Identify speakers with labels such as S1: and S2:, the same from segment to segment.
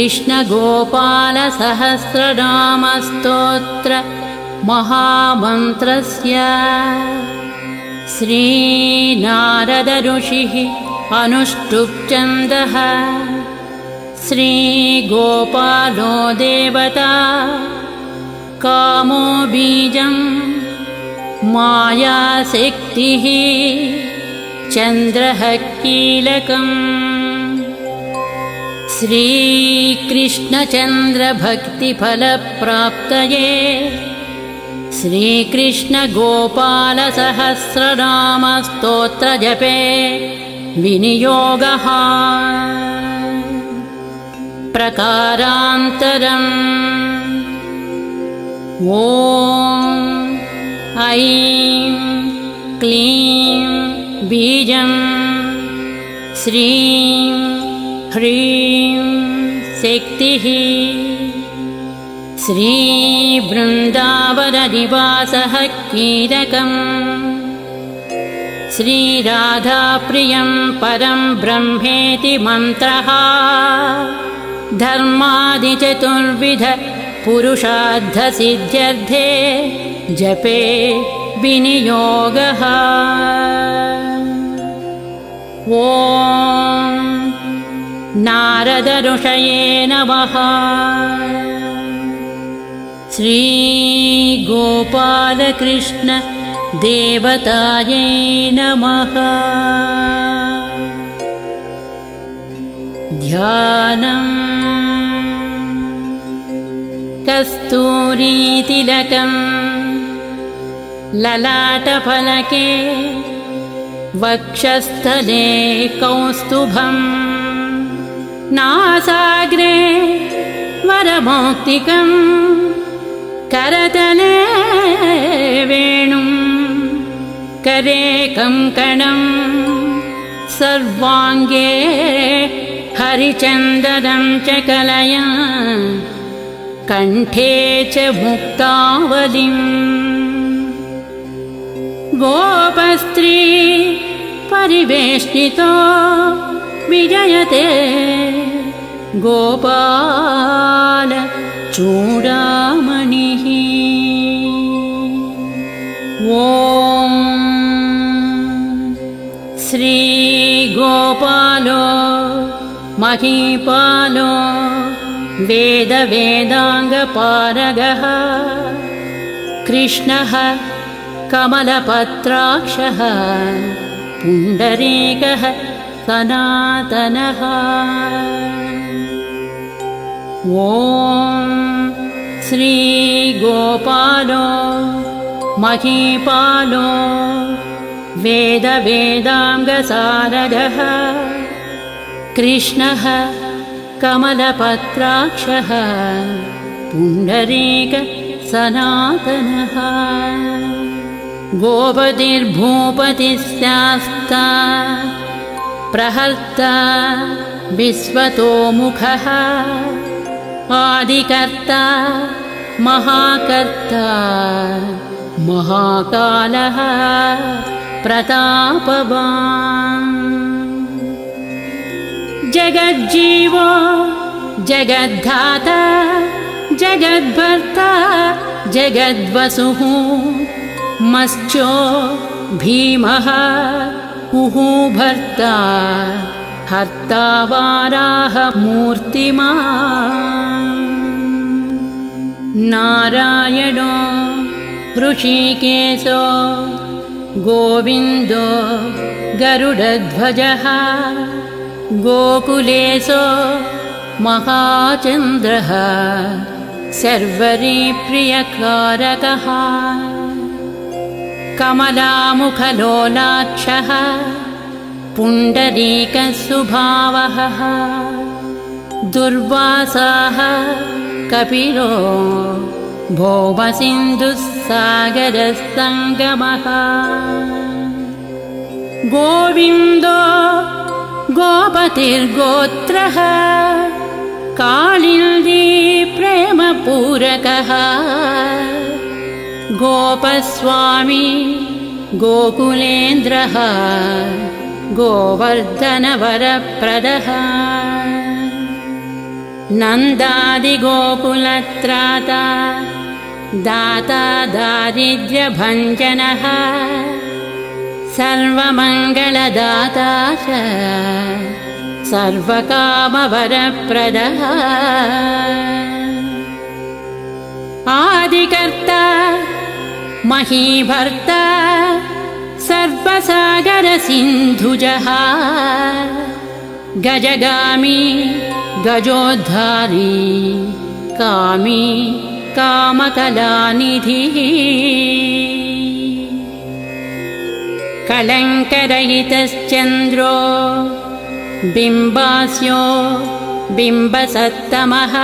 S1: श्रीकृष्णगोपालसहस्रनामस्तोत्र महामन्त्रस्य श्रीनारदऋषिः अनुष्टुप्चन्दः श्रीगोपालो देवता कामो बीजम् मायाशक्तिः चन्द्रः कीलकम् श्रीकृष्णचन्द्रभक्तिफलप्राप्तये श्रीकृष्णगोपालसहस्रनामस्तोत्रजपे विनियोगः प्रकारान्तरम् ॐ ऐं क्लीं बीजं श्रीं ह्रीं शक्तिः। श्रीवृन्दावननिवासः कीलकम् श्रीराधाप्रियं परं ब्रह्मेति मन्त्रः। धर्मादिचतुर्विध पुरुषार्थसिद्ध्यर्थे जपे विनियोगः। ॐ नारदऋषये नमः श्रीगोपालकृष्ण देवतायै नमः। ध्यानम् कस्तूरीतिलकम् ललाटफलके वक्षस्थले कौस्तुभम् नासाग्रे वरमौक्तिकम् करतले वेणुम् करे कङ्कणम् सर्वाङ्गे हरिचन्दनं च कलया कण्ठे च मुक्तावलिम् गोपस्त्री परिवेष्टितो विजयते। गोपाल चूडामणिः। ॐ श्रीगोपालो महीपालो वेदवेदाङ्गपारगः। कृष्णः कमलपत्राक्षः। पुण्डरीकः सनातनः। ॐ श्रीगोपालो महीपालो वेदवेदाङ्गसारगः कृष्णः कमलपत्राक्षः पुण्डरीक सनातनः। गोपतिर्भूपतिस्यास्ता प्रहर्ता विश्वतोमुखः आदिकर्ता महाकर्ता महाकालः प्रतापवान्। जगज्जीवो जगद्धाता जगद्भर्ता जगद्वसुः मश्चो भीमः कुहु भर्ता हर्ता वाराहमूर्तिमा नारायणो ऋषिकेशो गोविन्दो गरुडध्वजः गोकुलेशो महाचन्द्रः सर्वरीप्रियकारकः कमलामुखलोलाक्षः पुण्डरीकसुभावः दुर्वासाः कपिलो भौमसिन्धुस्सागरसङ्गमः गोविन्दो गोपतिर्गोत्रः कालिन्दी प्रेमपूरकः गोपस्वामी गोकुलेन्द्रः गोवर्धनवरप्रदः। नन्दादिगोकुलत्राता दाता दारिद्र्यभञ्जनः सर्वमङ्गलदाता च सर्वकामवरप्रदः। आदिकर्ता महीभर्ता सर्वसागरसिन्धुजः गजगामी गजोद्धारी कामी कामकलानिधिः। कलङ्करहितश्चन्द्रो बिम्बास्यो बिम्बसत्तमः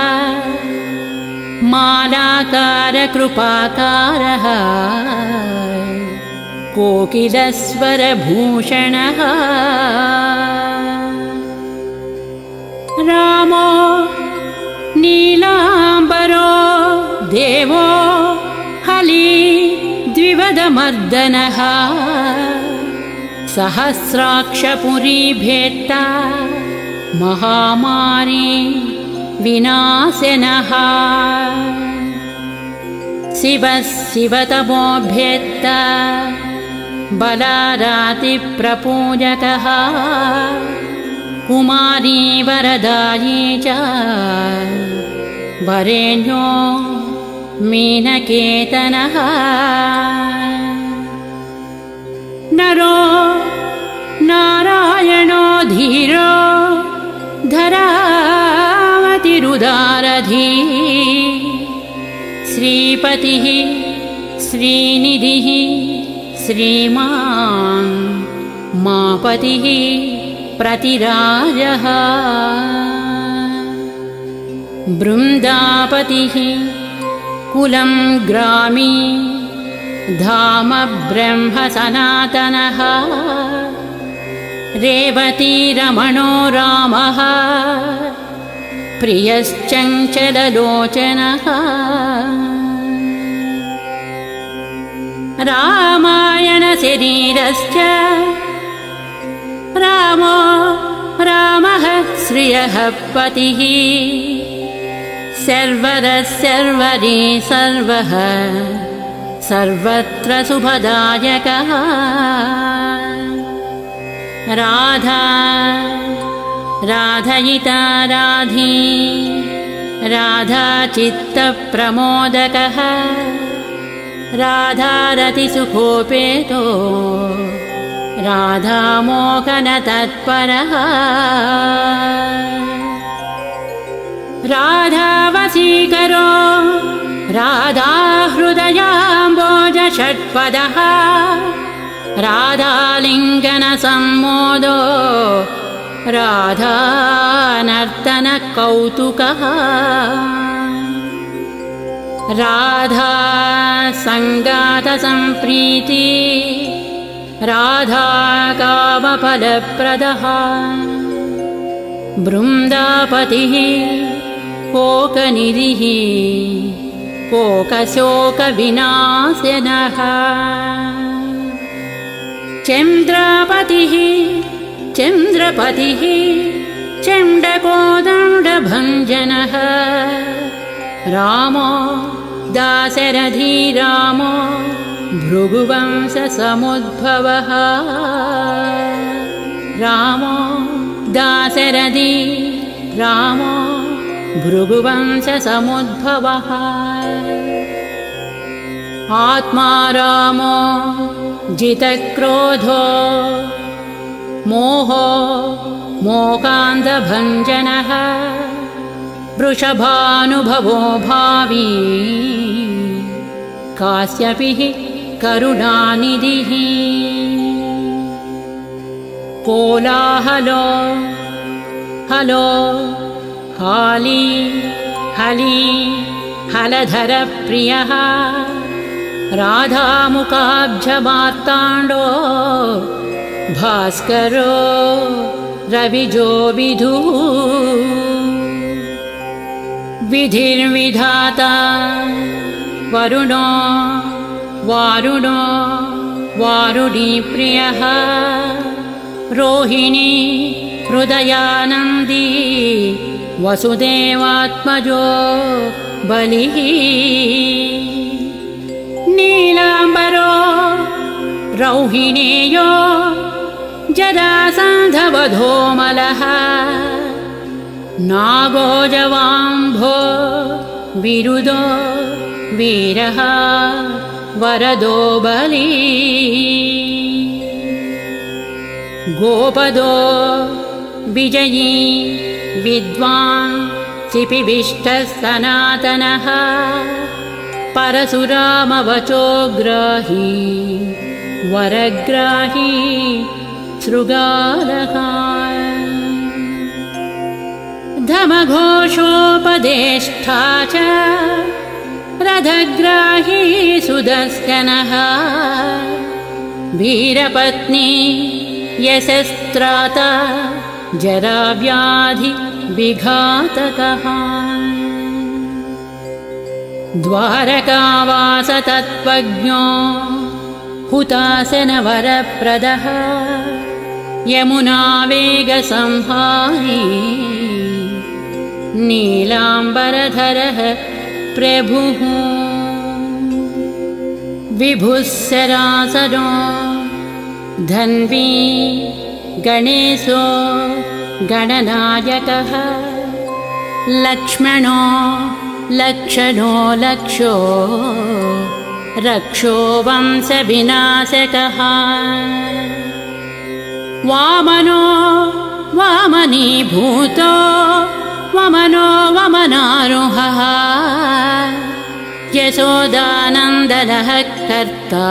S1: मालाकारकृपाकारः कोकिलस्वरभूषणः। रामो नीलाम्बरो देवो हली द्विवदमर्दनः। सहस्राक्षपुरीभेत्ता महामारी विनाशनः। शिवः शिवतमोऽभ्येत्ता बलारातिप्रपूजकः कुमारी वरदायी च वरेण्यो मीनकेतनः। नरो नारायणो धीरो धरामतिरुदारधी श्रीपतिः श्रीनिधिः श्रीमान् मापतिः प्रतिराजः। बृन्दापतिः कुलं ग्रामी धाम ब्रह्मसनातनः रेवतीरमणो रामः प्रियश्चञ्चललोचनः। रामायणशरीरश्च। रामो रामः श्रियः पतिः। सर्वरः सर्वरी सर्वः। सर्वत्र सुभदायकः राधा राधयिता राधी राधाचित्तप्रमोदकः राधारतिसुखोपेतो राधामोकनतत्परः राधावसीकरो राधाहृदयाम्बोजषट्पदः राधालिङ्गनसम्मोदो राधानर्तनकौतुकः राधा सङ्गातसम्प्रीति राधा कामफलप्रदः बृन्दापतिः कोकनिधिः कोकशोकविनाशनः। चन्द्रापतिः चन्द्रपतिः चण्डकोदण्डभञ्जनः। रामो दाशरथी रामो भृगुवंशसमुद्भवः। रामो दाशरथी रामो भृगुवंशसमुद्भवः। आत्मा रामो जितक्रोधो मोहो मोकान्धभञ्जनः वृषभानुभवो भावी कास्यपिः करुणानिधिः कोलाहलो हलो हाली हली हलधरप्रियः राधामुखाब्जमार्ताण्डो भास्करो रविजो विधु। विधिर्विधाता वरुणो वारुणो वारुणीप्रियः रोहिणी हृदयानन्दी वसुदेवात्मजो बलिः। नीलाम्बरो रौहिणेयो जरासन्धवधोमलः। नागोजवाम्भो विरुदो वीरः वरदो बली। गोपदो विजयी विद्वान् चिपिविष्टः सनातनः परशुरामवचोग्राही वरग्राही शृगालः धमघोषोपदेष्टा च रथग्राही सुदर्शनः। वीरपत्नी यशस्त्राता जराव्याधि विघातकः। द्वारकावासतत्त्वज्ञो हुतासनवरप्रदः यमुनावेगसंहारी नीलाम्बरधरः प्रभुः। विभुः सरासरो धन्वी गणेशो गणनायकः। लक्ष्मणो लक्षणो लक्षो रक्षो वंशविनाशकः वामनो वामनीभूतो वमनो वमनारुहः। यशोदानन्दलः कर्ता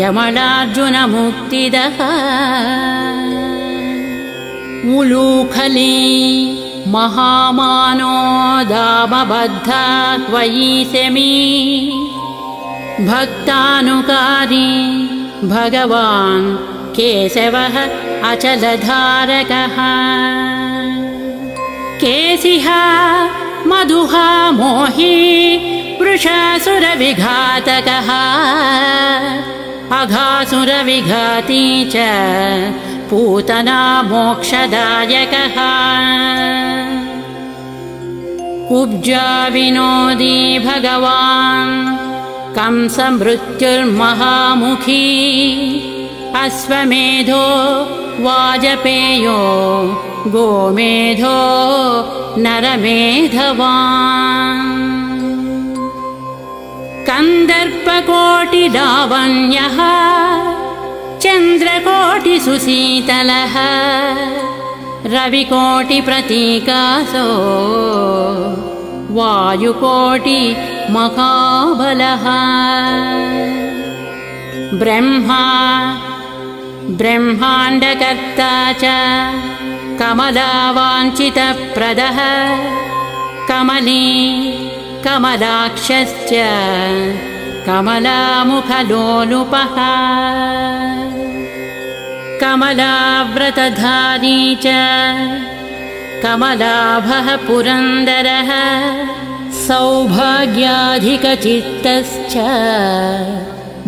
S1: यमलार्जुनमुक्तिदः। उलूखली महामानो दामबद्धा त्वयि शमी भक्तानुकारी भगवान् केशवः अचलधारकः। केशिः मधुः मोही वृषासुरविघातकः। अघासुरविघाती च पूतना मोक्षदायकः। कुब्जा विनोदी भगवान् कंसमृत्युर्महामुखी अश्वमेधो वाजपेयो गोमेधो नरमेधवान्। कन्दर्पकोटिलावण्यः चन्द्रकोटिसुशीतलः रविकोटिप्रतीकासो वायुकोटिमहाबलः। ब्रह्मा ब्रह्माण्डकर्ता च कमलावाञ्छितप्रदः कमली कमलाक्षश्च कमलामुखलोलुपः। कमलाव्रतधारी च कमलाभः पुरन्दरः सौभाग्याधिकचित्तश्च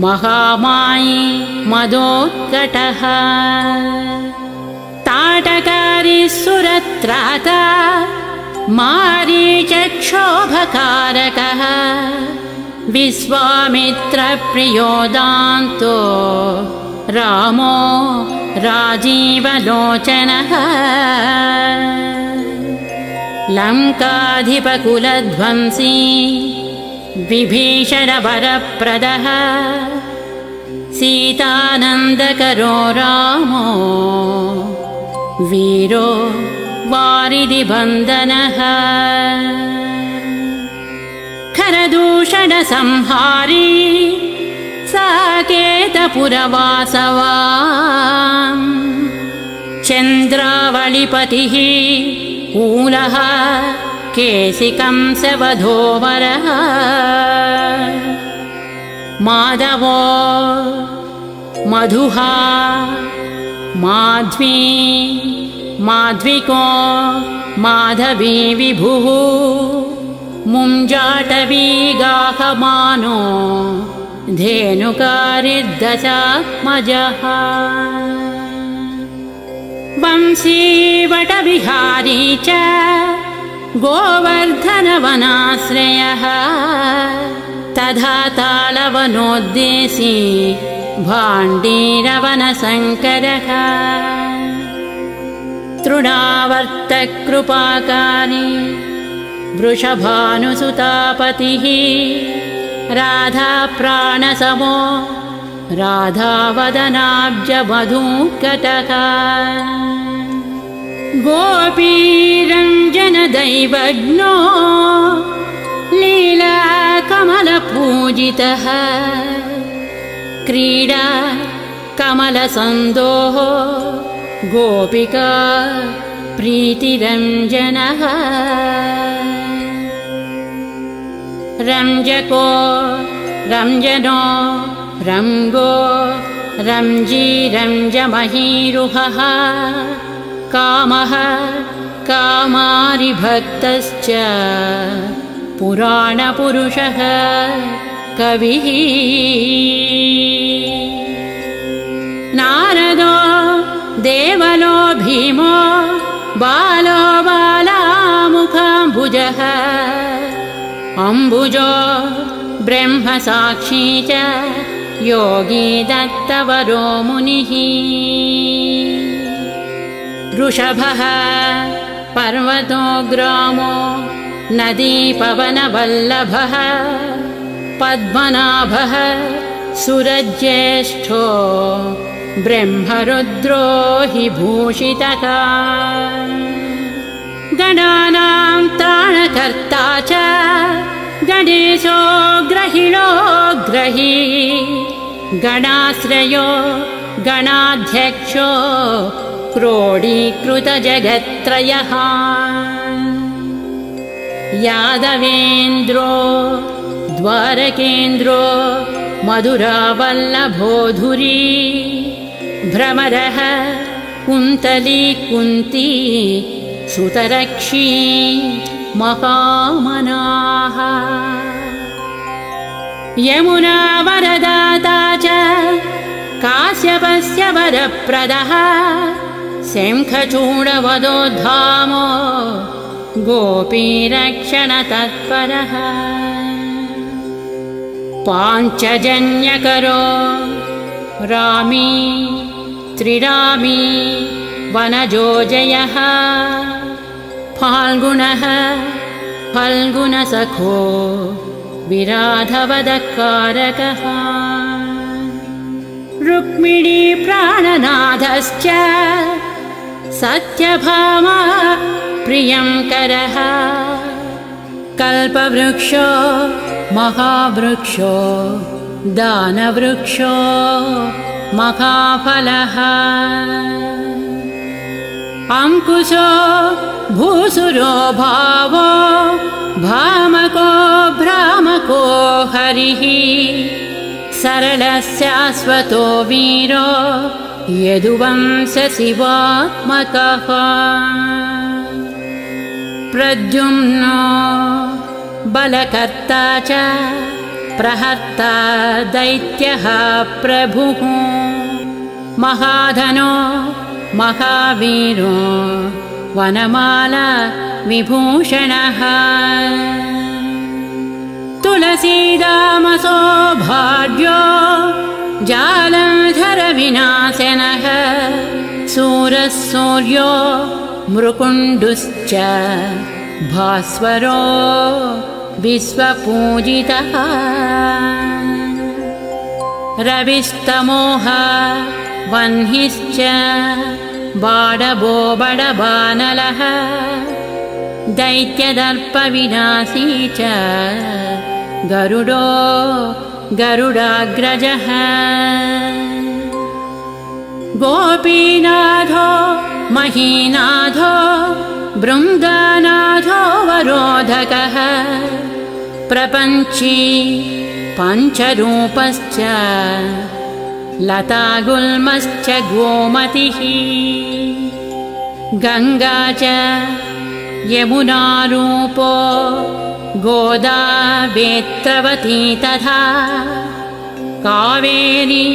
S1: महामायी मदोत्कटः। ताटकारी सुरत्राता मारीचक्षोभकारकः विश्वामित्रप्रियोदान्तो रामो राजीवलोचनः। लङ्काधिपकुलध्वंसी विभीषणवरप्रदः। सीतानन्दकरो रामो। वीरो वारिदिबन्धनः खरदूषणसंहारी साकेतपुरवासवा चन्द्रावलिपतिः कूलः केशिकंसवधोवरः माधवो मधुहा माध्वी माध्विको माधवी विभुः। मुञ्जाटवी गाहमानो धेनुकारिर्दशात्मजः। वंशीवटविहारी च गोवर्धनवनाश्रयः। तथा तालवनोद्देशी भाण्डीरवनशङ्करः। तृणावर्तकृपाकारि वृषभानुसुतापतिः। राधाप्राणसमो राधावदनाब्जमधूकटः गोपीरञ्जनदैवज्ञो लीलाकमलपूजितः। क्रीडा कमलसन्दोः गोपिका प्रीतिरञ्जनः। रञ्जको रञ्जनो रङ्गो रञ्जी रञ्जमहीरुहः कामः कामारिभक्तश्च। पुराणपुरुषः कविः। नारदो देवलो भीमो बालो बालामुखाम्बुजः। अम्बुजो ब्रह्मसाक्षी च योगी दत्तवरो मुनिः वृषभः पर्वतो ग्रामो नदीपवनवल्लभः पद्मनाभः सुरज्येष्ठो ब्रह्मरुद्रो हि भूषितः गणानां त्राणकर्ता च गणेशो ग्रहिणो ग्रही गणाश्रयो गणाध्यक्षो क्रोडीकृतजगत्त्रयः। यादवेन्द्रो द्वारकेन्द्रो मधुरावल्लभोधुरी भ्रमरः कुन्तली कुन्ती सुतरक्षी महामनाः। यमुना वरदाता च काश्यपस्य वरप्रदः शङ्खचूडवदोद्धामो गोपीरक्षणतत्परः। पाञ्चजन्यकरो रामी त्रिरामी वनजोजयः। फाल्गुणः फल्गुणसखो विराधवदकारकः रुक्मिणी प्राणनाथश्च सत्यभामा प्रियङ्करः कल्पवृक्षो महावृक्षो दानवृक्षो महाफलः। अङ्कुशो भूसुरो भावो भामको भ्रामको हरिः। सरलस्याश्वतो वीरो यदुवंशशिवात्मकः प्रद्युम्नो बलकर्ता च प्रहर्ता दैत्यः प्रभुः महाधनो महावीरो वनमाला विभूषणः तुलसीदामसो भार्यो जालधरविनाशनः सूरः सूर्यो मृकुण्डुश्च भास्वरो विश्वपूजितः रविस्तमोह वह्निश्च बाडबो बडबानलः दैत्यदर्पविनाशी च गरुडो गरुडाग्रजः। गोपीनाथो महीनाथो बृन्दानाथोऽवरोधकः प्रपञ्ची पञ्चरूपश्च लतागुल्मश्च गोमतिः। गङ्गा च यमुनारूपो गोदा वेत्रवती तथा कावेरी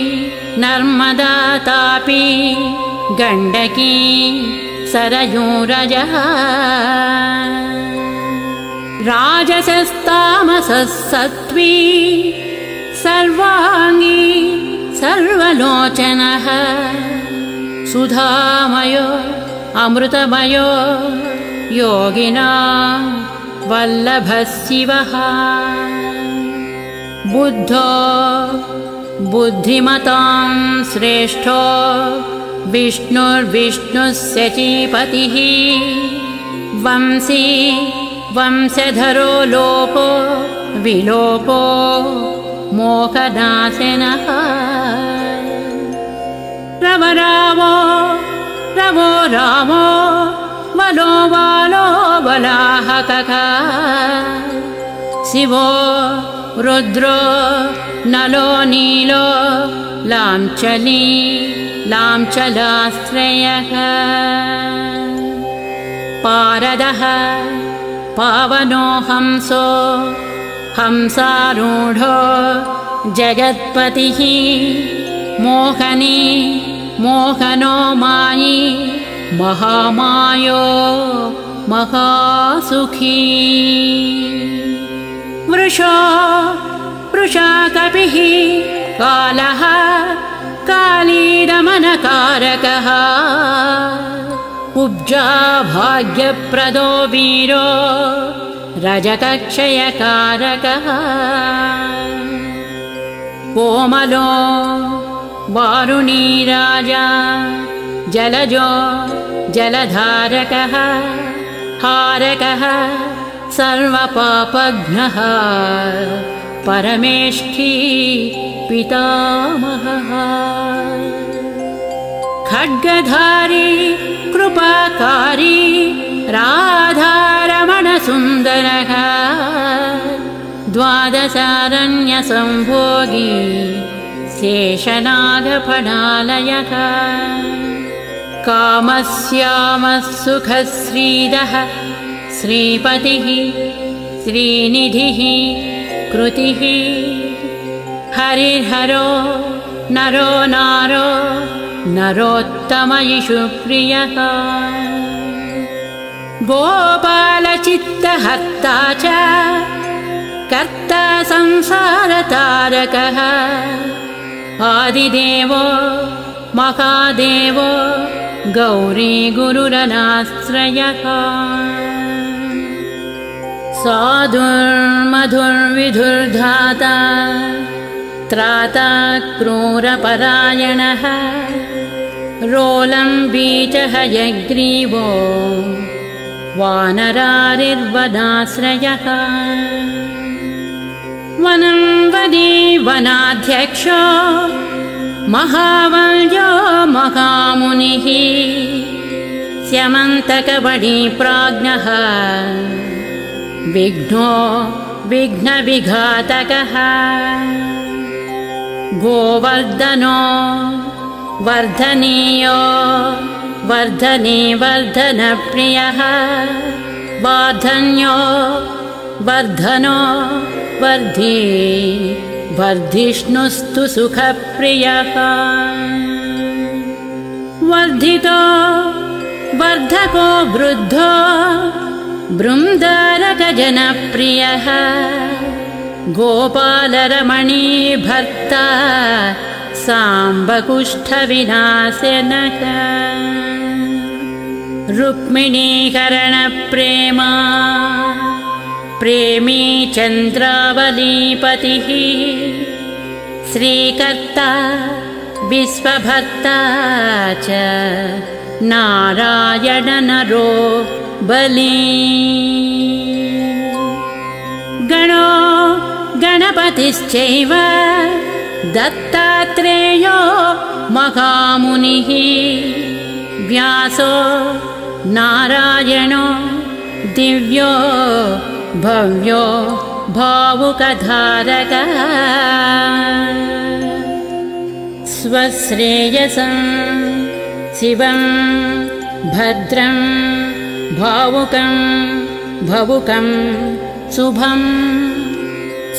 S1: नर्मदा तापी गण्डकी सरयूरजः राजसस्तामसः सत्त्वी सर्वाङ्गी सर्वलोचनः सुधामयो अमृतमयो योगिना वल्लभः शिवः। बुद्धो बुद्धिमतां श्रेष्ठो विष्णुर्विष्णुः सचीपतिः वंशी वंशधरो लोको विलोको मोहनाशनः रवरामो रवो रामो बलो बालो बलाहकः शिवो रुद्रो नलो नीलो लाञ्चली लाञ्चलाश्रयः पारदः पावनो हंसो हंसारूढो जगत्पतिः मोहनी मोहनो मायी महामायो महासुखी। वृषो वृषाकपिः कालः कालीरमनकारकः उब्जा भाग्यप्रदो वीरो रजकक्षयकारकः कोमलो वारुणी राजा जलजो जलधारकः हारकः सर्वपापघ्नः परमेष्ठी पितामहः। खड्गधारी कृपाकारी राधारमणसुन्दरः द्वादशारण्यसम्भोगी शेषनागफणालयः कामस्यामः सुखश्रीदः श्रीपतिः श्रीनिधिः कृतिः। हरिहरो नरो नारो नरोत्तमयिषु प्रियः गोपालचित्तहर्ता च कर्ता संसारतारकः। आदिदेवो महादेवो गौरी गुरुरनाश्रयः साधुर्मधुर्विधुर्धाता त्राता क्रूरपरायणः। रोलं बीचहयग्रीवो वानरारिर्वनाश्रयः। वनं वदी वनाध्यक्षो महावल्यो महामुनिः स्यमन्तकवडी प्राज्ञः। विघ्नो विघ्नविघातकः। गोवर्धनो वर्धनीयो वर्धने वर्धनप्रियः वार्धन्यो वर्धनो वर्धि वर्धिष्णुस्तु सुखप्रियः। वर्धितो वर्धको वृद्धो बृन्दारकजनप्रियः। गोपालरमणी भर्ता साम्बकुष्ठविनाशनः। रुक्मिणीकरणप्रेमा प्रेमी चन्द्रावलीपतिः। श्रीकर्ता विश्वभर्ता च नारायणनरो बली। गणो गणपतिश्चैव दत्तात्रेयो महामुनिः। व्यासो नारायणो दिव्यो भव्यो भावुकधारकः। स्वश्रेयसं शिवं भद्रं भावुकं भवुकं शुभं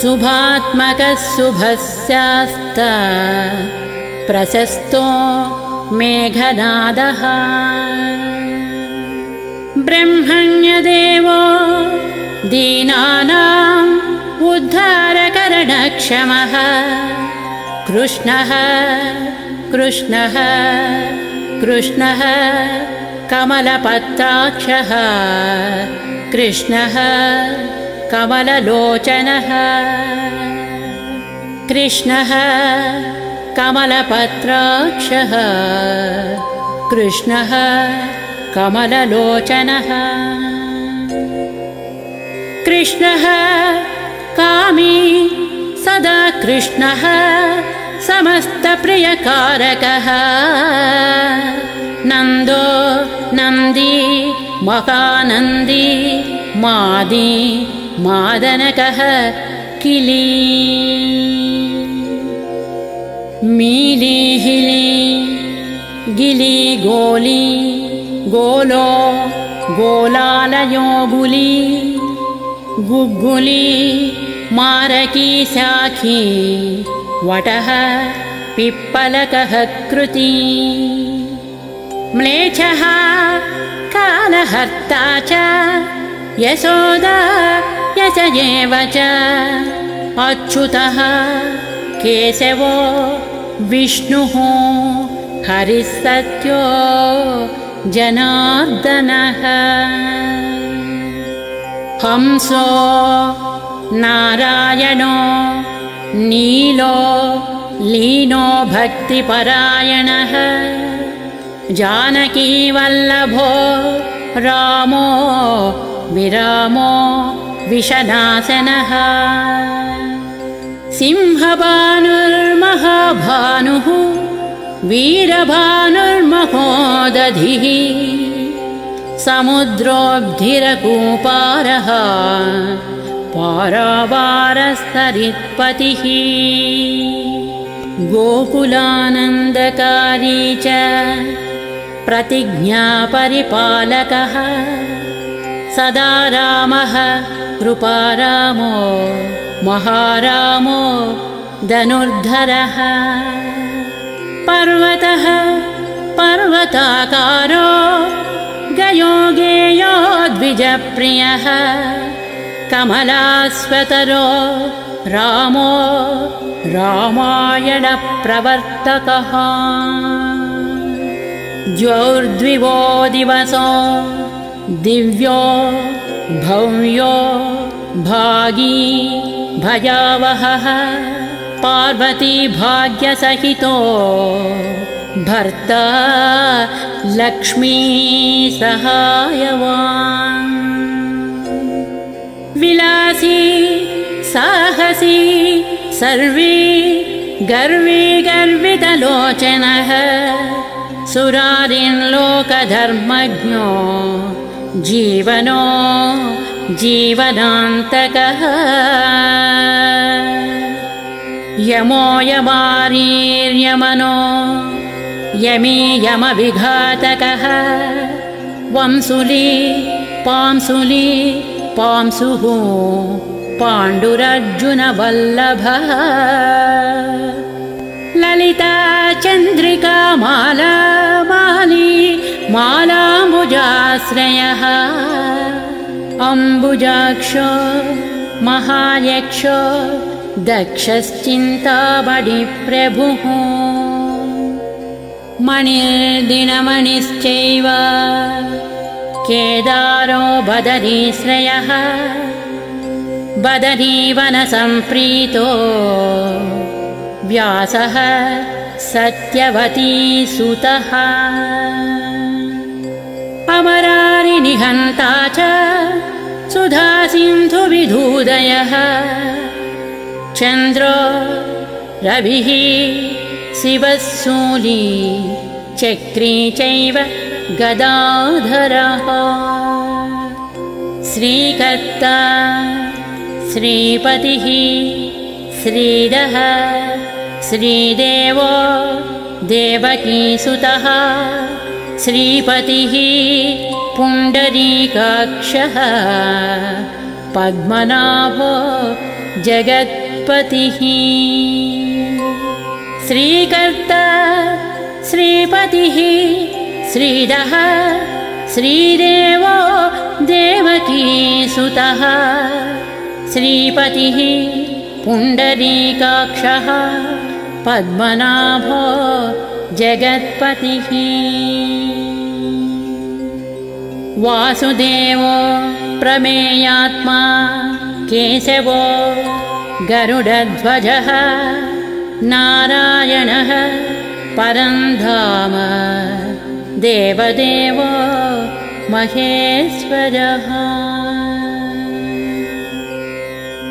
S1: शुभात्मकः शुभस्यास्त प्रशस्तो मेघनादः। ब्रह्मण्यदेवो दीनानाम् उद्धारकरणक्षमः। कृष्णः कृष्णः कृष्णः कमलपत्राक्षः। कृष्णः कमललोचनः। कृष्णः कमलपत्राक्षः। कृष्णः कमललोचनः कृष्णः कामी सदा कृष्णः समस्तप्रियकारकः नन्दो नन्दी महानन्दी मादी मादनकः किली। मीलिहिली गिली गोली गोलो गोलालयो गुली गुग्गुली मारकी शाखी वटः पिप्पलकः कृती। म्लेच्छः कालहर्ता च यशोदा यश एव च। अच्युतः केशवो विष्णुः हरिः सत्यो जनार्दनः हंसो नारायणो नीलो लीनो भक्तिपरायणः। जानकीवल्लभो रामो विरामो विषनाशनः। सिंहभानुर्महाभानुः वीरभानुर्महोदधिः समुद्रोब्धिरकूपारः पारावारस्तरित्पतिः गोकुलानन्दकारी च प्रतिज्ञापरिपालकः। सदा रामः कृपारामो महारामो धनुर्धरः। पर्वतः पर्वताकारो गयो गेयो द्विजप्रियः कमलास्वतरो रामो रामायणप्रवर्तकः। द्वौर्द्विवो दिवसो दिव्यो भव्यो भागी भयावहः पार्वती भाग्यसहितो भर्ता लक्ष्मी सहायवान्। विलासी साहसी सर्वी गर्वी गर्वितलोचनः सुरारिन्लोकधर्मज्ञो जीवनो जीवनान्तकः। यमो यमारीर्यमनो यमी यमविघातकः वंसुली पांसुली पांसुः पाण्डुरर्जुनवल्लभः ललिता चन्द्रिका माला माली मालाम्बुजाश्रयः। अम्बुजाक्षो महायक्षो दक्षश्चिन्तामणिप्रभुः मणिर्दिनमणिश्चैव। केदारो बदरीश्रयः बदरीवनसम्प्रीतो व्यासः सत्यवतीसुतः अमरारिनिहन्ता च सुधासिन्धुविधूदयः चन्द्रो रविः शिवः शूली चक्री चैव गदाधरः। श्रीकर्ता श्रीपतिः श्रीदः श्रीदेवो देवकीसुतः। श्रीपतिः पुण्डरीकाक्षः। पद्मनाभो जगत्पतिः श्रीकर्ता श्रीपतिः श्रीदः श्रीदेवो देवकीसुतः श्रीपतिः पुण्डरीकाक्षः पद्मनाभो जगत्पतिः। वासुदेवो प्रमेयात्मा केशवो गरुडध्वजः नारायणः परन्धाम देवदेवो महेश्वरः।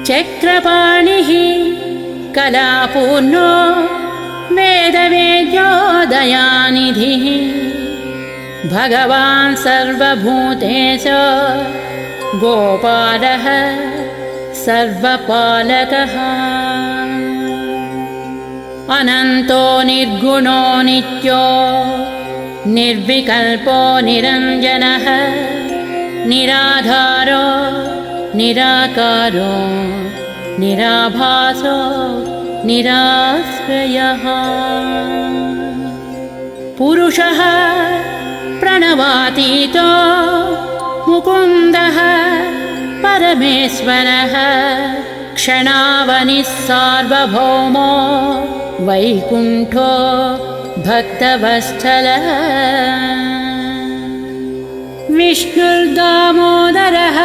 S1: चक्रपाणिः कलापूर्णो वेदवेद्यो दयानिधिः भगवान् सर्वभूतेश गोपालः सर्वपालकः अनन्तो निर्गुणो नित्यो निर्विकल्पो निरञ्जनः निराधारो निराकारो निराभासो निराश्रयः। पुरुषः प्रणवातीतो मुकुन्दः परमेश्वरः क्षणावनिः सार्वभौमो वैकुण्ठो भक्तवत्सलः। विष्णुर्दामोदरः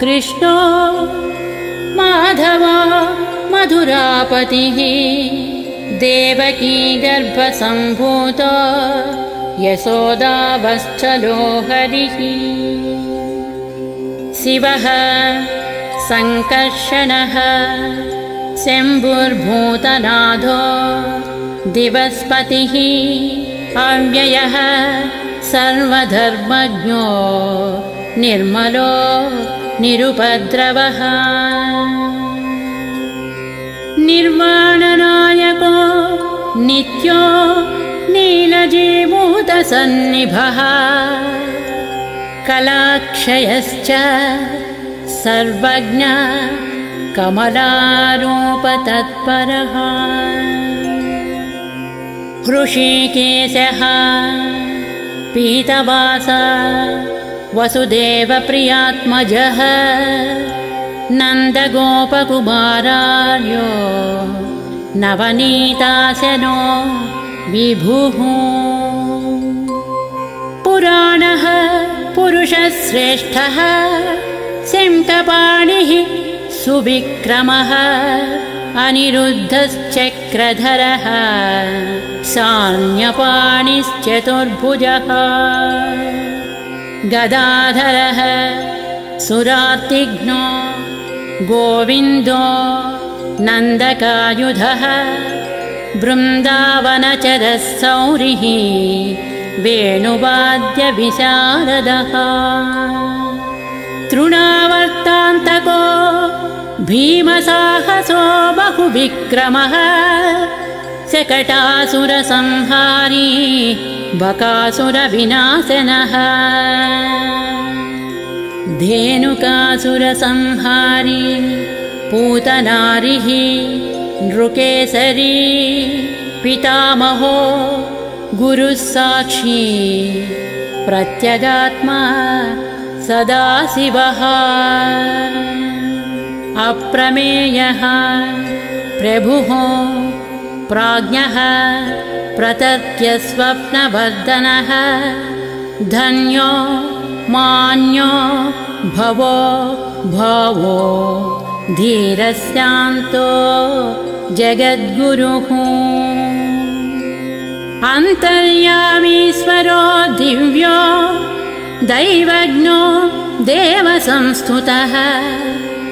S1: कृष्णो माधव मधुरापतिः देवकी गर्भसम्भूत यशोदावश्चलो हरिः। शिवः सङ्कर्षणः शम्भुर्भूतनाथो दिवस्पतिः अव्ययः। सर्वधर्मज्ञो निर्मलो निरुपद्रवः। निर्वाणनायको नित्यो नीलजीभूतसन्निभः। कलाक्षयश्च सर्वज्ञ कमलारूपतत्परः। हृषीकेशः पीतवास वसुदेवप्रियात्मजः नन्दगोपकुमारार्यो नवनीताशनो विभुः। पुराणः पुरुषश्रेष्ठः शङ्कपाणिः सुविक्रमः अनिरुद्धश्चक्रधरः सान्यपाणिश्चतुर्भुजः। गदाधरः सुरातिघ्नो गोविन्दो नन्दकायुधः बृन्दावनचरः सौरिः वेणुवाद्यविशारदः तृणावर्तान्तको भीमसाहसो बहुविक्रमः शकटासुरसंहारी बकासुरविनाशनः धेनुकासुरसंहारी पूतनारिः नृकेसरी पितामहो गुरुः साक्षी प्रत्यगात्मा सदाशिवः। अप्रमेयः प्रभुः प्राज्ञः प्रतत्यस्वप्नवर्धनः धन्यो मान्यो भवो भावो धीरस्यान्तो जगद्गुरुः। अन्तर्यामीश्वरो दिव्यो दैवज्ञो देवसंस्तुतः।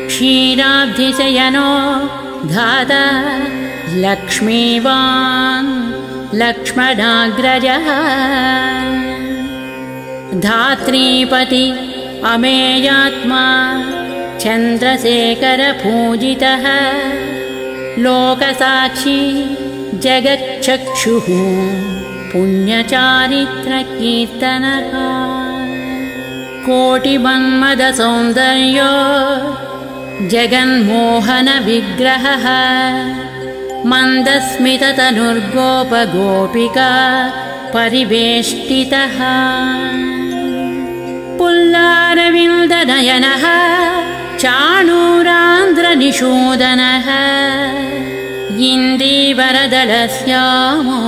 S1: क्षीराब्धिशयनो धाता लक्ष्मीवान् लक्ष्मणाग्रजः। धात्रीपति अमेयात्मा चन्द्रशेखरपूजितः। लोकसाक्षी जगच्चक्षुः। पुण्यचारित्रकीर्तनः कोटिमन्मदसौन्दर्यो जगन्मोहनविग्रहः मन्दस्मिततनुर्गोपगोपिका परिवेष्टितः पुल्लारविन्दनयनः चाणूरान्ध्रनिषूदनः इन्दीवरदलस्यामो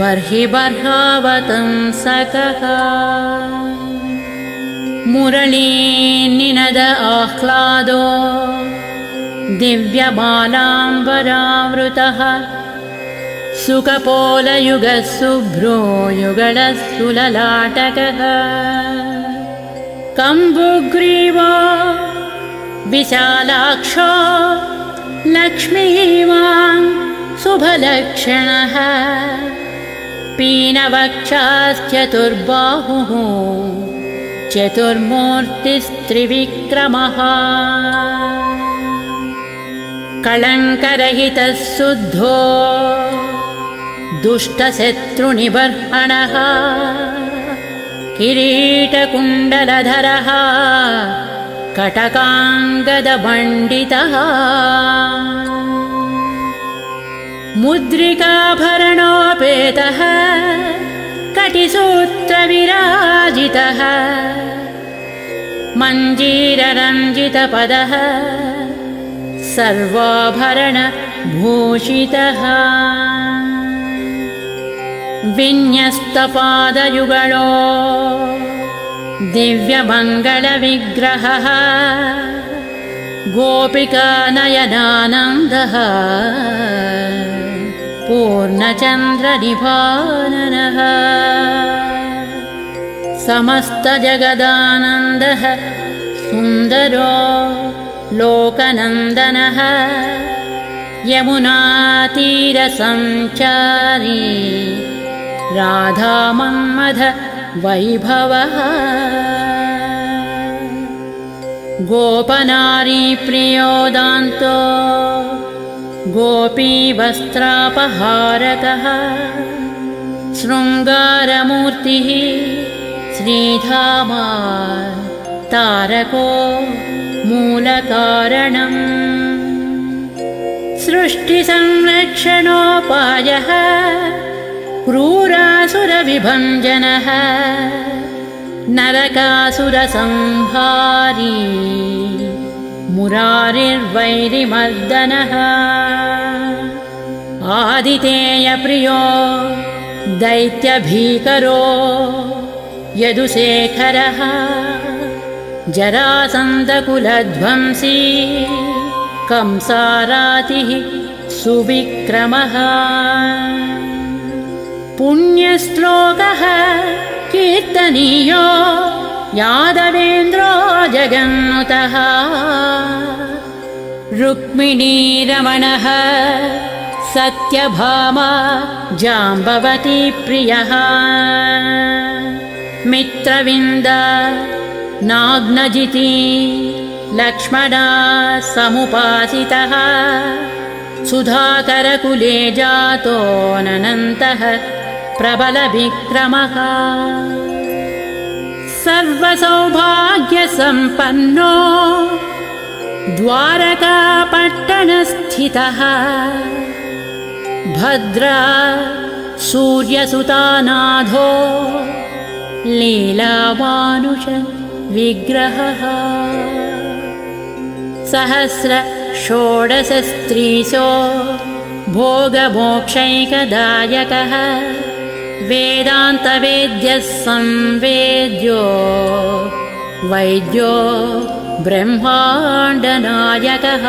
S1: बर्हि बर्हावतंसकः मुरलीनिनद आह्लादो। दिव्यबालाम्बरावृतः। सुखपोलयुगः शुभ्रो युगलः सुललाटकः कम्बुग्रीवो विशालाक्षो लक्ष्मीवान् शुभलक्षणः। पीनवक्षाश्चतुर्बाहुः चतुर्मूर्तिस्त्रिविक्रमः। कलङ्करहितः शुद्धो दुष्टशत्रुनिबर्हणः। किरीटकुण्डलधरः कटकाङ्गदमण्डितः मुद्रिकाभरणोपेतः कटिसूत्रविराजितः। मञ्जीररञ्जितपदः सर्वाभरणभूषितः। विन्यस्तपादयुगलो दिव्यमङ्गलविग्रहः। गोपिकानयनानन्दः पूर्णचन्द्रनिभाननः। समस्तजगदानन्दः सुन्दरो लोकनन्दनः। यमुनातीरसञ्चारी राधामन्मथ वैभवः। गोपनारीप्रियोदान्तो गोपीवस्त्रापहारकः शृङ्गारमूर्तिः श्रीधामा तारको मूलकारणम्। सृष्टिसंरक्षणोपायः क्रूरासुरविभञ्जनः नरकासुरसंहारी मुरारिर्वैरिमर्दनः। आदितेयप्रियो दैत्यभीकरो यदुशेखरः जरासन्दकुलध्वंसी कंसारातिः सुविक्रमः। पुण्यश्लोकः कीर्तनीयो यादवेन्द्रो जगन्नुतः रुक्मिणीरमणः सत्यभामा जाम्बवती प्रियः। मित्रविन्द नाग्नजिति लक्ष्मणा समुपासितः। सुधाकरकुले जातोऽनन्तः प्रबलविक्रमः सर्वसौभाग्यसम्पन्नो द्वारकापट्टणस्थितः भद्रा सूर्यसुतानाथो लीलामानुष विग्रहः सहस्र षोडशस्त्रीशो भोगमोक्षैकदायकः वेदान्तवेद्यः संवेद्यो वैद्यो ब्रह्माण्डनायकः।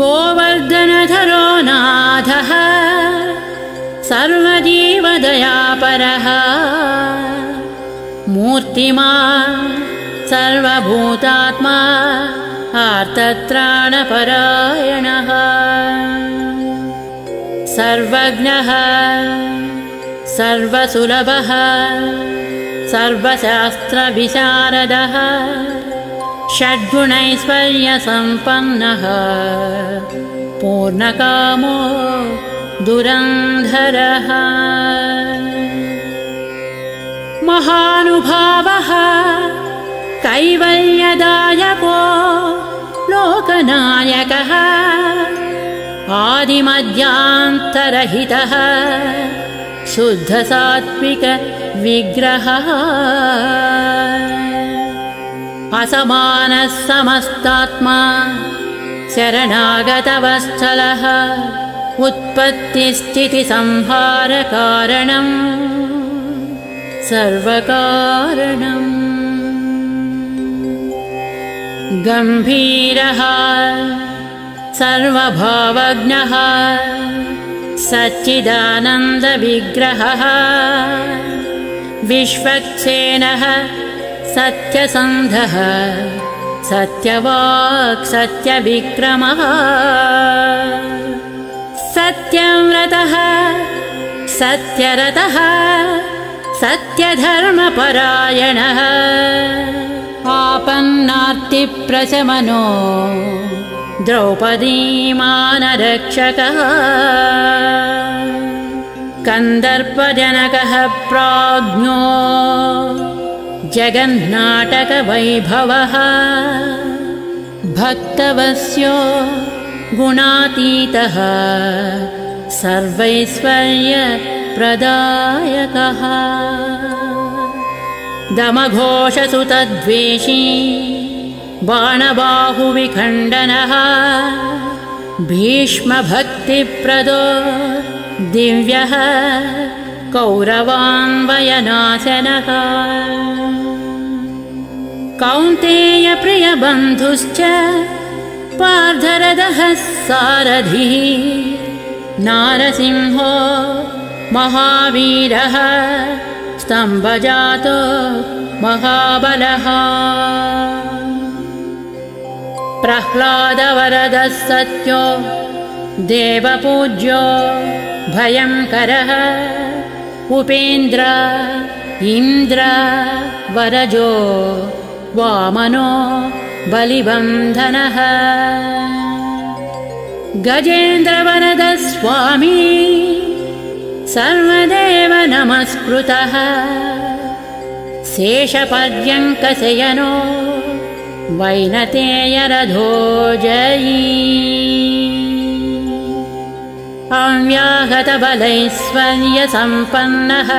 S1: गोवर्धनधरो नाथः सर्वजीवदयापरः। मूर्तिमा सर्वभूतात्मा आर्तत्राणपरायणः सर्वज्ञः सर्वसुलभः सर्वशास्त्रविशारदः षड्गुणैश्वर्यसम्पन्नः पूर्णकामो दुरन्धरः। महानुभावः कैवल्यदायको लोकनायकः आदिमध्यान्तरहितः शुद्धसात्विकविग्रहः असमानः समस्तात्मा शरणागतवत्सलः उत्पत्तिस्थितिसंहारकारणम्। सर्वकारणम्। गम्भीरः सर्वभावज्ञः सच्चिदानन्दविग्रहः विश्वक्सेनः सत्यसन्धः सत्यवाक् सत्यविक्रमः सत्यव्रतः सत्यरतः सत्यधर्मपरायणः आपन्नार्तिप्रशमनो द्रौपदीमानरक्षकः। कन्दर्पजनकः प्राज्ञो जगन्नाटकवैभवः। भक्तवस्यो गुणातीतः सर्वैश्वर्यप्रदायकः। दमघोषसुतद्वेषी बाणबाहुविखण्डनः भीष्मभक्तिप्रदो दिव्यः कौरवान्वयनाशनः। कौन्तेयप्रियबन्धुश्च पार्धरदः सारथिः नारसिंहो महावीरः स्तम्भजातो महाबलः प्रह्लादवरदः सत्यो देवपूज्यो भयङ्करः उपेन्द्र इन्द्र वरजो वामनो बलिबन्धनः। गजेन्द्रवरदस्वामी सर्वदेव नमस्कृतः। शेषपर्यङ्कशयनो वैनतेयरधो जयी अव्याहतबलैश्वर्यसम्पन्नः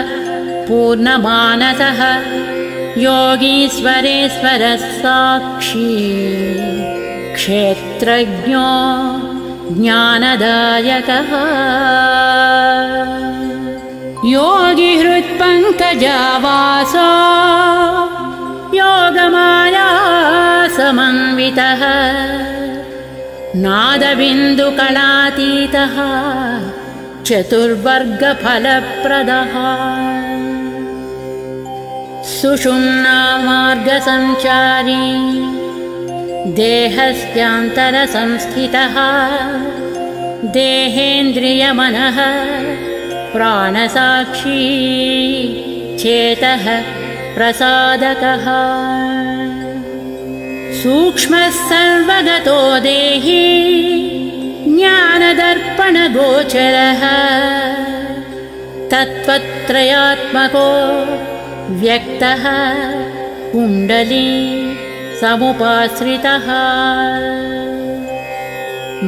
S1: पूर्णमानसः योगीश्वरेश्वरः साक्षी क्षेत्रज्ञो ज्ञानदायकः। योगिहृत्पङ्कजावासो योगमायासमन्वितः नादबिन्दुकलातीतः चतुर्वर्गफलप्रदः। सुषुम्नामार्गसञ्चारी देहस्यान्तरसंस्थितः। देहेन्द्रियमनः प्राणसाक्षी चेतः प्रसादकः। सूक्ष्मः सर्वगतो देहि ज्ञानदर्पणगोचरः। तत्त्वत्रयात्मको व्यक्तः कुण्डली समुपाश्रितः।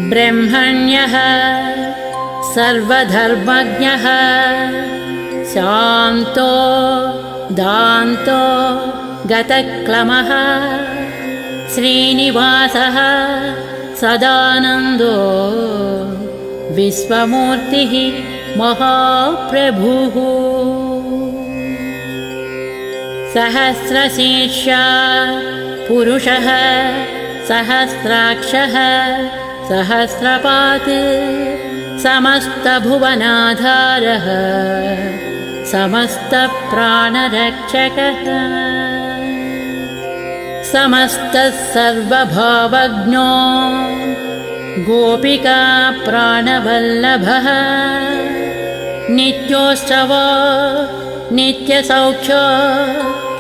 S1: ब्रह्मण्यः सर्वधर्मज्ञः शान्तो दान्तो गतक्लमः श्रीनिवासः सदानन्दो विश्वमूर्तिः महाप्रभुः। सहस्रशीर्षा पुरुषः सहस्राक्षः सहस्रपात् समस्तभुवनाधारः समस्तप्राणरक्षकः। समस्तः सर्वभावज्ञो। गोपिका प्राणवल्लभः। नित्योत्सव नित्यसौख्य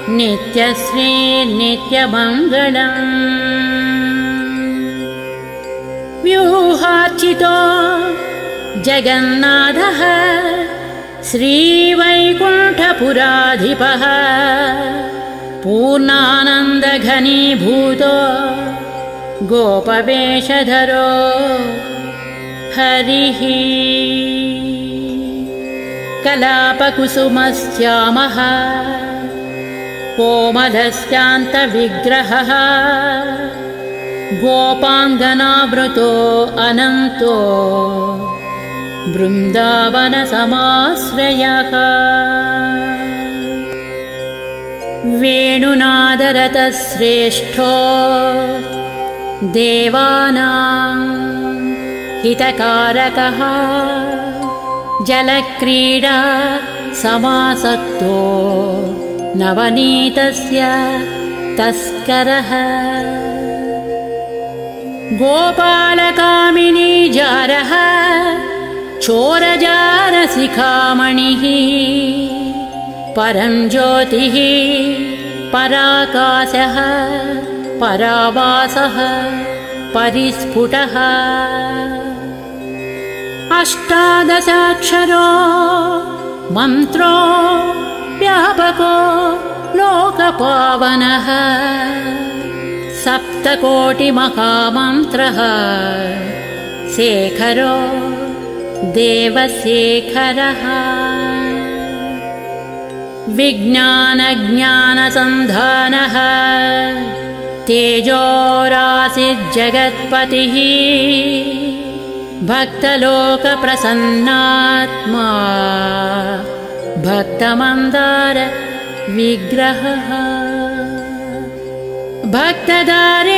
S1: नित्यश्री नित्यमङ्गलम् व्यूहार्चितो जगन्नाथः श्रीवैकुण्ठपुराधिपः पूर्णानन्दघनीभूतो गोपवेशधरो हरिः कलापकुसुमश्यामः कोमलस्यान्तविग्रहः गोपाङ्गनावृतो अनन्तो बृन्दावनसमाश्रयः वेणुनादरतश्रेष्ठो देवानां हितकारकः जलक्रीडा समासक्तो नवनीतस्य तस्करः। गोपालकामिनी जारः चोरजारशिखामणिः परं ज्योतिः पराकाशः परावासः परिस्फुटः। अष्टादशाक्षरो मन्त्रो व्यापको लोकपावनः। सप्तकोटिमहामन्त्रः। शेखरो देवशेखरः। विज्ञानज्ञानसन्धानः। तेजोरासिज्जगत्पतिः भक्तलोकप्रसन्नात्मा। भक्तमन्दार विग्रहः। भक्तदारिद्र्यशमनो।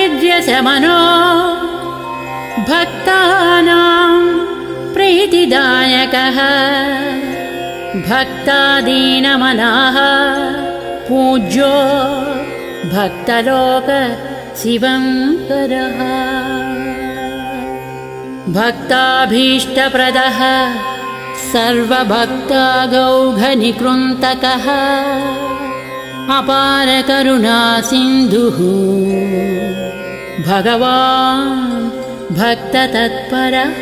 S1: भक्तानां प्रीतिदायकः। भक्तादीनमनाः। पूज्यो भक्तलोक शिवङ्करः। भक्ताभीष्टप्रदः। सर्वभक्तागौघनिकृन्तकः। अपारकरुणासिन्धुः। भगवान् भक्ततत्परः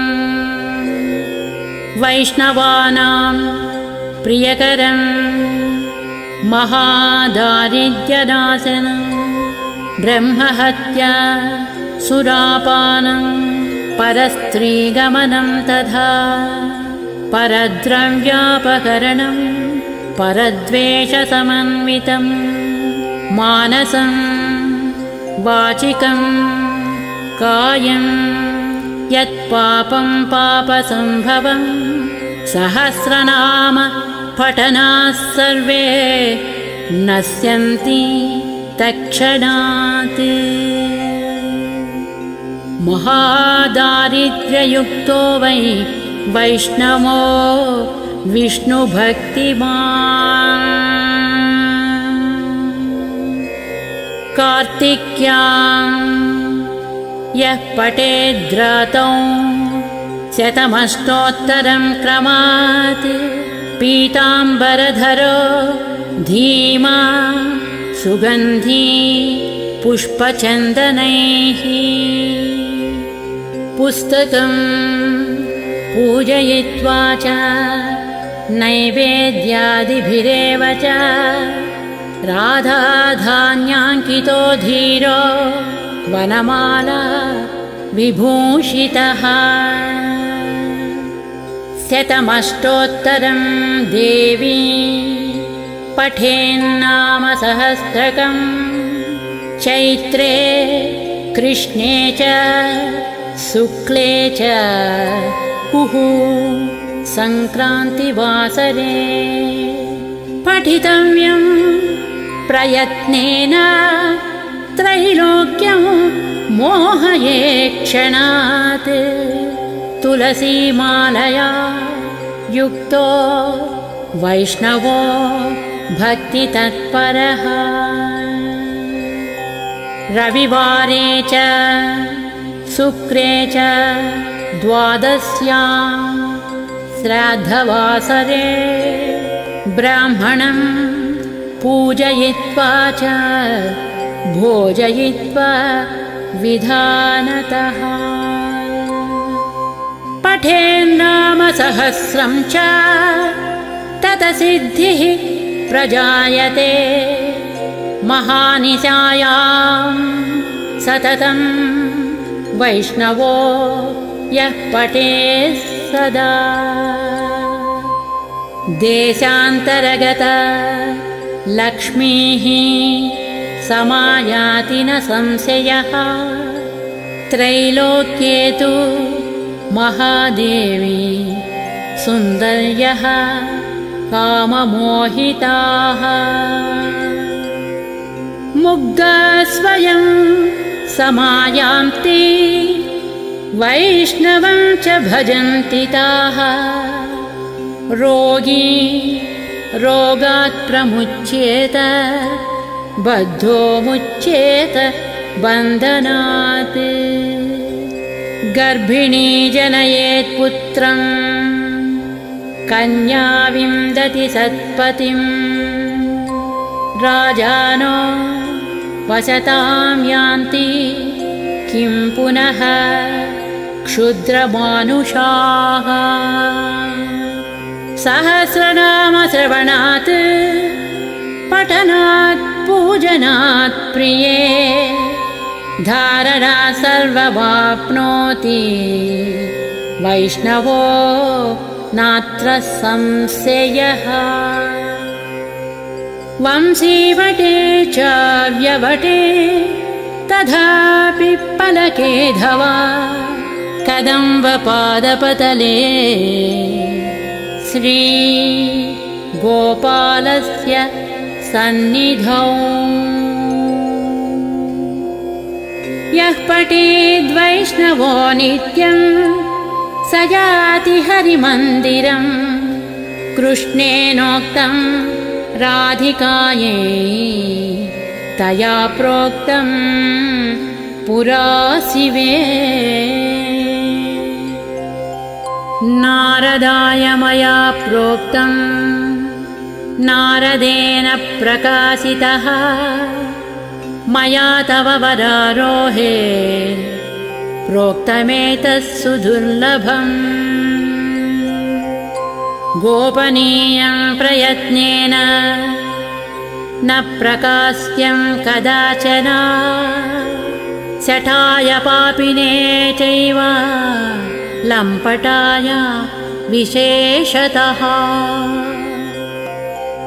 S1: वैष्णवानां प्रियकरं महादारिद्र्यनाशनं ब्रह्महत्या सुरापानं परस्त्रीगमनं तथा परद्रव्यापकरणं परद्वेषसमन्वितं मानसं वाचिकं कायं यत्पापं पापसम्भवं सहस्रनाम पठनाः सर्वे नश्यन्ति तत्क्षणात्। महादारिद्र्ययुक्तो वै वैष्णवो विष्णुभक्तिमान्। कार्तिक्यां यः पठेद्रातौ शतमष्टोत्तरं क्रमात् पीताम्बरधरो धीमा सुगन्धी पुष्पचन्दनैः पुस्तकं पूजयित्वा च नैवेद्यादिभिरेव च राधाधान्याङ्कितो धीरो वनमाला विभूषितः। शतमष्टोत्तरं देवी पठेन्नाम सहस्रकम् चैत्रे कृष्णे च शुक्ले च कुहु सङ्क्रान्तिवासरे। पठितव्यं प्रयत्नेन त्रैलोक्यं मोहये क्षणात् तुलसीमालया युक्तो वैष्णवो भक्तितत्परः। रविवारे च शुक्रे च द्वादश्या श्राद्धवासरे ब्राह्मणं पूजयित्वा च भोजयित्वा विधानतः। पठेन्नाम सहस्रं च ततसिद्धिः प्रजायते। महानिशायां सततं वैष्णवो यः पटे सदा। देशान्तरगत लक्ष्मीः समायाति न संशयः। त्रैलोक्ये तु महादेवी सुन्दर्यः काममोहिताः। मुग्धा स्वयं समायान्ति वैष्णवं च भजन्ति ताः। रोगी रोगात् प्रमुच्येत बद्धो मुच्येत बन्धनात्। गर्भिणी जनयेत् पुत्रम्। कन्या विन्दति सत्पतिम्। राजानो वसतां यान्ति। किं पुनः? क्षुद्रमानुषाः। सहस्रनामश्रवणात् पठनात् पूजनात् प्रिये। धारणा सर्ववाप्नोति। वैष्णवो नात्र संशयः। वंशीवटे च व्यवटे तथापि पलके धवा। कदम्बपादपतले श्रीगोपालस्य सन्निधौ। यः पठेद्वैष्णवो नित्यम् याति हरिमन्दिरम् कृष्णेनोक्तम् राधिकायै तया प्रोक्तम् पुरा शिवे। नारदाय मया प्रोक्तम् नारदेन प्रकाशितः। मया तव वरारोहे प्रोक्तमेतत् सुदुर्लभम्। गोपनीयं प्रयत्नेन न प्रकाश्यं कदाचन। शठाय पापिने चैव लम्पटाय विशेषतः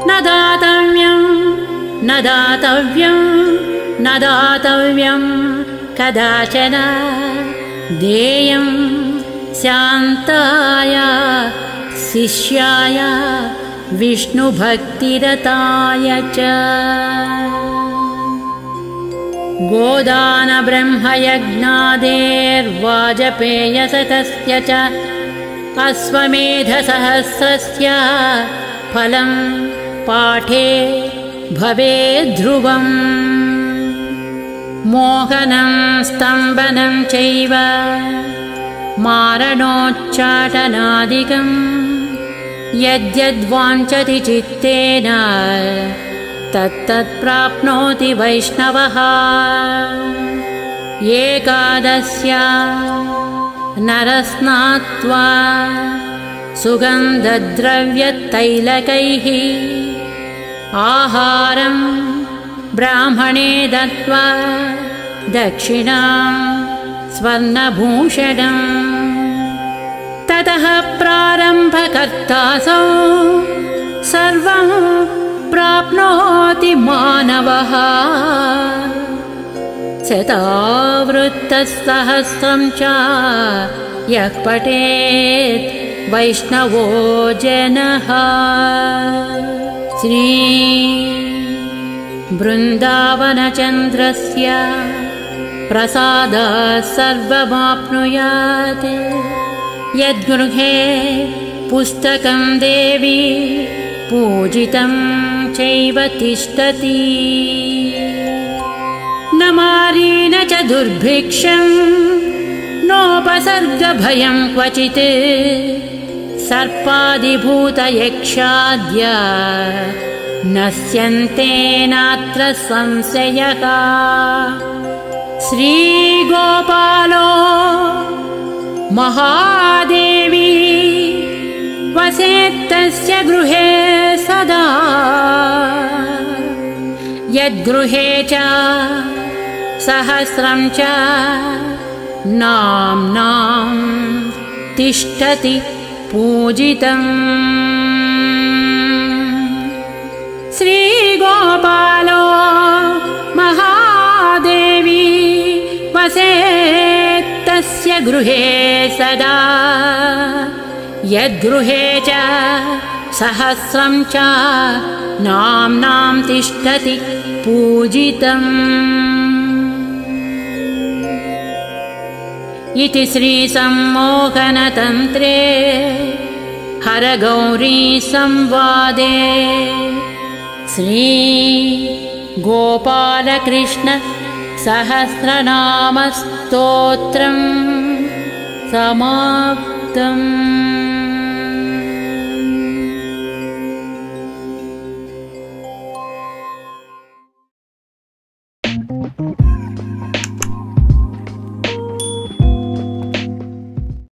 S1: न दातव्यं न दातव्यं न दातव्यं कदाचन देयं शान्ताय शिष्याय विष्णुभक्तिरताय च। गोदानब्रह्मयज्ञादेर्वाजपेयसकस्य च अश्वमेधसहस्रस्य फलं पाठे भवेद्ध्रुवम् मोहनं स्तम्भनं चैव मारणोच्चाटनादिकम्। यद्यद्वाञ्छति चित्तेन तत्तत्प्राप्नोति वैष्णवः। एकादश्या नरस्नात्वा सुगन्धद्रव्यतैलकैः आहारं ब्राह्मणे दत्त्वा दक्षिणां स्वर्णभूषणम् ततः प्रारम्भकर्तासौ सर्वं प्राप्नोति मानवः शतावृत्तसहस्रं च यः पठेत् वैष्णवो जनः। श्री बृन्दावनचन्द्रस्य प्रसाद सर्वमाप्नुयात्। यद्गृहे पुस्तकं देवी पूजितं चैव तिष्ठति न मारी न च दुर्भिक्षम् नोपसर्गभयं क्वचित् सर्पादिभूतयक्षाद्य नश्यन्तेनात्र संशयः। श्रीगोपालो महादेवी वसेत्तस्य गृहे सदा। यद्गृहे च सहस्रं च नाम्नां तिष्ठति पूजितम्। श्रीगोपालो महादेवी वसेत्तस्य गृहे सदा। यद्गृहे च सहस्रं च नाम्नां तिष्ठति पूजितम् इति श्रीसम्मोहनतन्त्रे हरगौरीसंवादे श्रीगोपालकृष्णसहस्रनामस्तोत्रम् समाप्तम्